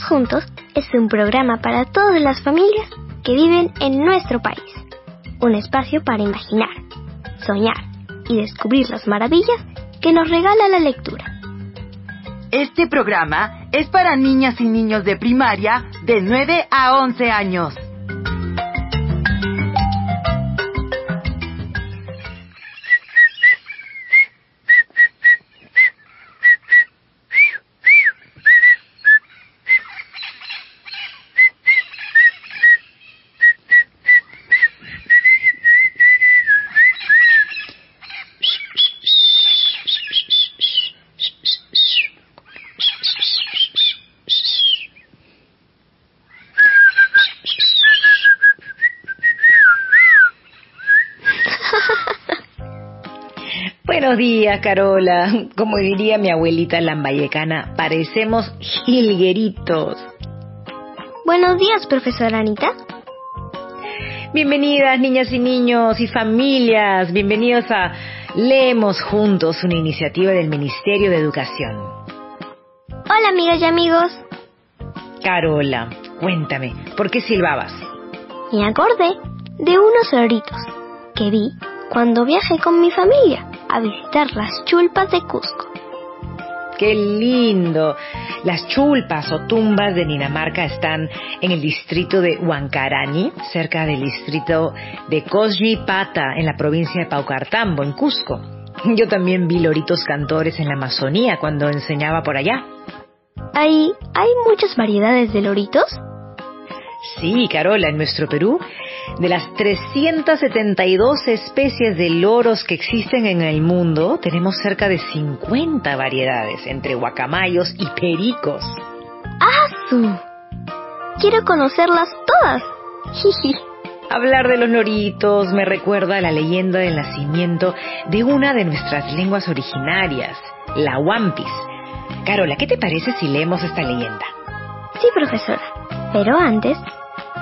Juntos es un programa para todas las familias que viven en nuestro país. Un espacio para imaginar, soñar y descubrir las maravillas que nos regala la lectura. Este programa es para niñas y niños de primaria de 9 a 11 años. Buenos días, Carola. Como diría mi abuelita lambayecana, parecemos jilgueritos. Buenos días, profesora Anita. Bienvenidas, niñas y niños y familias. Bienvenidos a Leemos Juntos, una iniciativa del Ministerio de Educación. Hola, amigas y amigos. Carola, cuéntame, ¿por qué silbabas? Me acordé de unos loritos que vi cuando viajé con mi familia a visitar las chulpas de Cusco. ¡Qué lindo! Las chulpas o tumbas de Dinamarca están en el distrito de Huancarani, cerca del distrito de Pata, en la provincia de Paucartambo, en Cusco. Yo también vi loritos cantores en la Amazonía cuando enseñaba por allá. ¿Ahí hay muchas variedades de loritos? Sí, Carola, en nuestro Perú, de las 372 especies de loros que existen en el mundo, tenemos cerca de 50 variedades, entre guacamayos y pericos. ¡Asu! Quiero conocerlas todas. Jiji. Hablar de los loritos me recuerda a la leyenda del nacimiento de una de nuestras lenguas originarias, la Wampis. Carola, ¿qué te parece si leemos esta leyenda? Sí, profesora. Pero antes,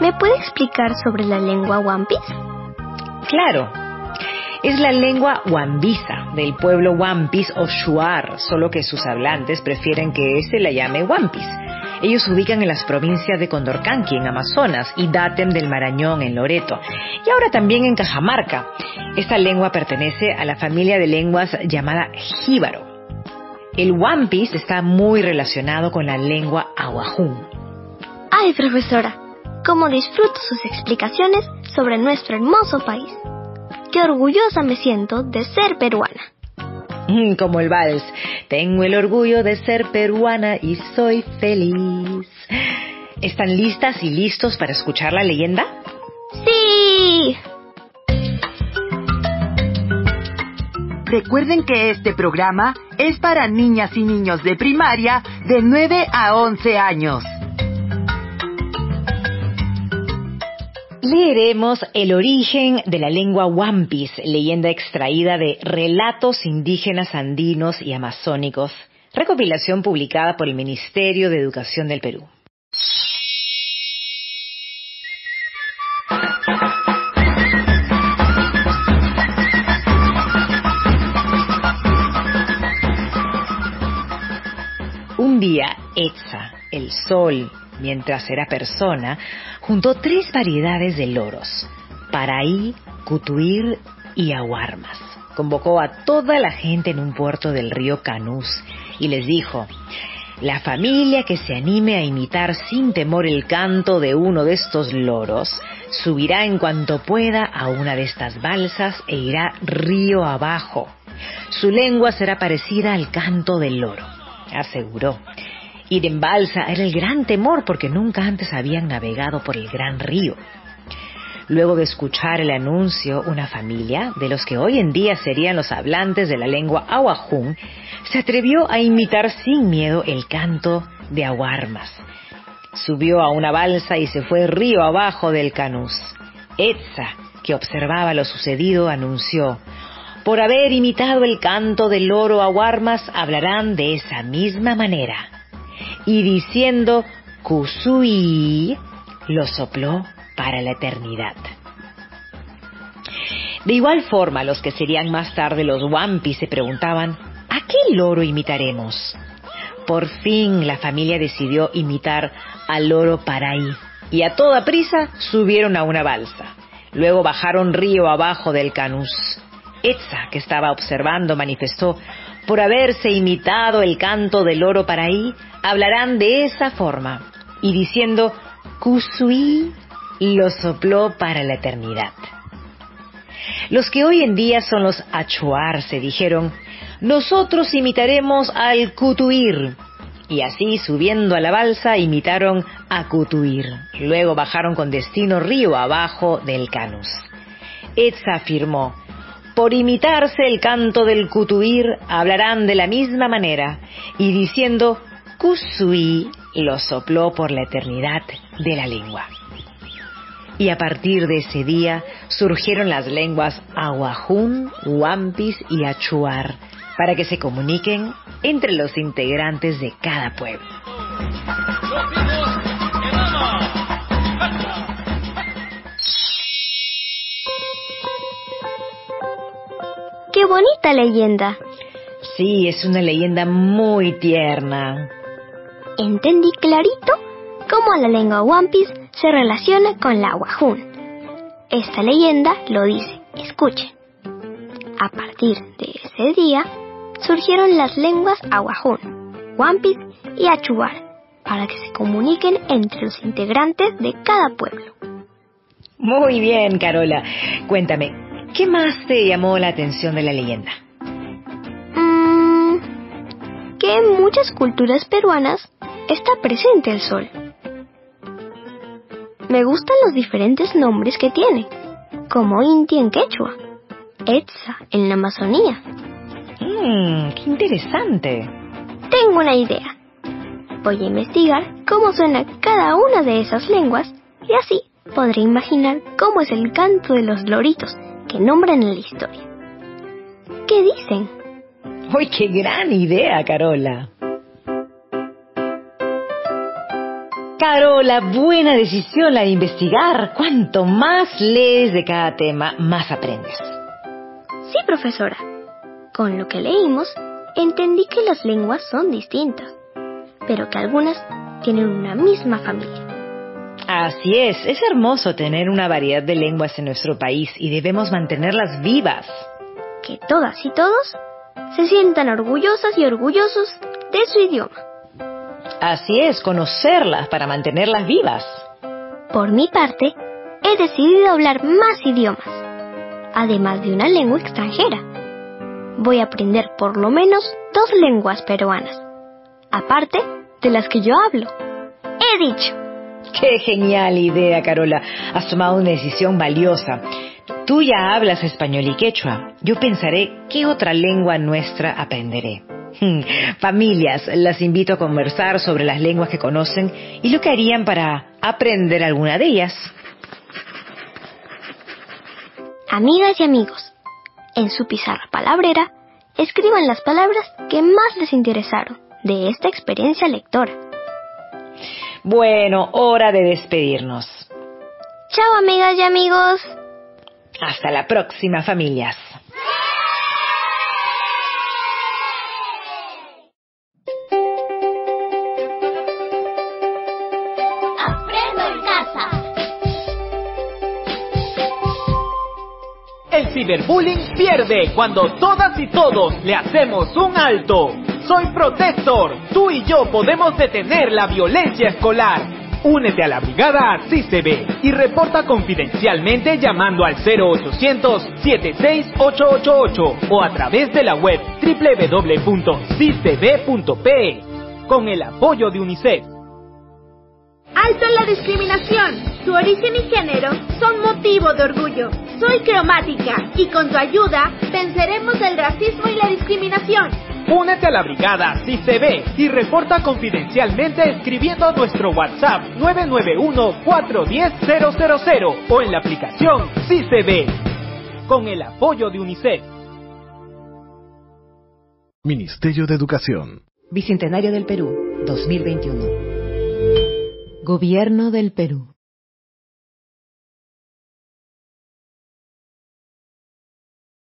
¿me puede explicar sobre la lengua Wampis? Claro. Es la lengua wambisa del pueblo Wampis o Shuar, solo que sus hablantes prefieren que se la llame Wampis. Ellos se ubican en las provincias de Condorcanqui, en Amazonas, y Datem del Marañón, en Loreto, y ahora también en Cajamarca. Esta lengua pertenece a la familia de lenguas llamada jíbaro. El Wampis está muy relacionado con la lengua aguajún. Ay, profesora, cómo disfruto sus explicaciones sobre nuestro hermoso país. Qué orgullosa me siento de ser peruana. Mm, como el vals, tengo el orgullo de ser peruana y soy feliz. ¿Están listas y listos para escuchar la leyenda? Sí. Recuerden que este programa es para niñas y niños de primaria de 9 a 11 años. Leeremos el origen de la lengua Wampis, leyenda extraída de Relatos indígenas andinos y amazónicos, recopilación publicada por el Ministerio de Educación del Perú. Un día, Etza, el sol, mientras era persona, juntó tres variedades de loros, Paraí, Cutuir y Aguarmas. Convocó a toda la gente en un puerto del río Canús y les dijo, la familia que se anime a imitar sin temor el canto de uno de estos loros subirá en cuanto pueda a una de estas balsas e irá río abajo. Su lengua será parecida al canto del loro, aseguró. Ir en balsa era el gran temor porque nunca antes habían navegado por el gran río. Luego de escuchar el anuncio, una familia, de los que hoy en día serían los hablantes de la lengua aguajún, se atrevió a imitar sin miedo el canto de aguarmas. Subió a una balsa y se fue río abajo del canús. Etza, que observaba lo sucedido, anunció, por haber imitado el canto del loro aguarmas, hablarán de esa misma manera y diciendo Kusui, lo sopló para la eternidad. De igual forma, los que serían más tarde los Wampis se preguntaban, ¿a qué loro imitaremos? por fin la familia decidió imitar al loro Paraí y a toda prisa subieron a una balsa. Luego bajaron río abajo del canús. Etza, que estaba observando, manifestó, por haberse imitado el canto del loro Paraí, hablarán de esa forma, y diciendo, Kusui lo sopló para la eternidad. Los que hoy en día son los achuar se dijeron, nosotros imitaremos al cutuir. Y así, subiendo a la balsa, imitaron a cutuir. Luego bajaron con destino río abajo del canus. Etza afirmó, por imitarse el canto del cutuir, hablarán de la misma manera, y diciendo, Kusui lo sopló por la eternidad de la lengua y a partir de ese día surgieron las lenguas Aguajún, Huampis y Achuar para que se comuniquen entre los integrantes de cada pueblo. ¡Qué bonita leyenda! Sí, es una leyenda muy tierna. Entendí clarito cómo la lengua Wampis se relaciona con la Wahun. Esta leyenda lo dice, escuchen. A partir de ese día surgieron las lenguas Awahun, Wampis y Achuar para que se comuniquen entre los integrantes de cada pueblo. Muy bien, Carola. Cuéntame, ¿qué más te llamó la atención de la leyenda? Mm, que muchas culturas peruanas está presente el sol. Me gustan los diferentes nombres que tiene, como Inti en quechua, Etza en la Amazonía. Mmm, qué interesante. Tengo una idea. Voy a investigar cómo suena cada una de esas lenguas y así podré imaginar cómo es el canto de los loritos que nombran en la historia. ¿Qué dicen? ¡Uy, qué gran idea, Carola! Carola, buena decisión la de investigar. Cuanto más lees de cada tema, más aprendes. Sí, profesora. Con lo que leímos, entendí que las lenguas son distintas, pero que algunas tienen una misma familia. Así es, es hermoso tener una variedad de lenguas en nuestro país y debemos mantenerlas vivas. Que todas y todos se sientan orgullosas y orgullosos de su idioma. Así es, conocerlas para mantenerlas vivas. Por mi parte, he decidido hablar más idiomas, además de una lengua extranjera. Voy a aprender por lo menos dos lenguas peruanas, aparte de las que yo hablo. He dicho. Qué genial idea, Carola. Has tomado una decisión valiosa. Tú ya hablas español y quechua. Yo pensaré qué otra lengua nuestra aprenderé. Familias, las invito a conversar sobre las lenguas que conocen y lo que harían para aprender alguna de ellas. Amigas y amigos, en su pizarra palabrera, escriban las palabras que más les interesaron de esta experiencia lectora. Bueno, hora de despedirnos. Chao amigas y amigos. Hasta la próxima, familias. Ciberbullying pierde cuando todas y todos le hacemos un alto. Soy Protector, tú y yo podemos detener la violencia escolar. Únete a la brigada CICB y reporta confidencialmente llamando al 0800 76888 o a través de la web www.cicb.pe con el apoyo de UNICEF. Alto en la discriminación. Su origen y género son motivo de orgullo. Soy cromática y con tu ayuda venceremos el racismo y la discriminación. Únete a la brigada CICB y reporta confidencialmente escribiendo a nuestro WhatsApp 991-410-000 o en la aplicación CICB con el apoyo de UNICEF. Ministerio de Educación. Bicentenario del Perú, 2021. Gobierno del Perú.